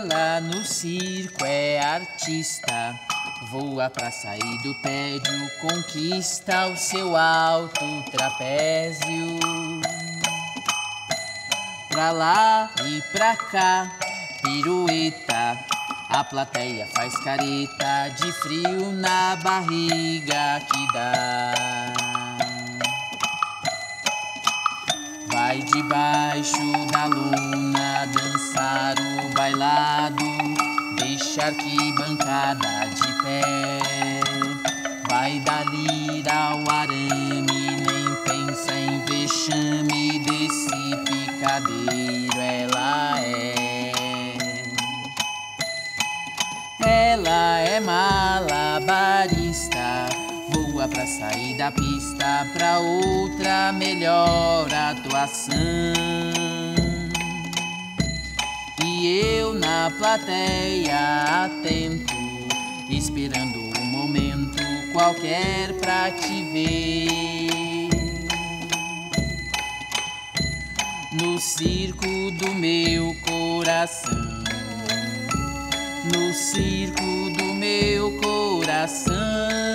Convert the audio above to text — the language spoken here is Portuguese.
Ela no circo é artista. Voa pra sair do tédio, conquista o seu alto trapézio. Pra lá e pra cá, pirueta. A plateia faz careta de frio na barriga que dá. Vai debaixo da luna dançar arquibancada de pé. Vai da ao arame, nem pensa em vexame desse picadeiro, ela é. Ela é malabarista, voa pra sair da pista pra outra melhor atuação. E eu na plateia atento, esperando um momento qualquer pra te ver. No circo do meu coração, no circo do meu coração.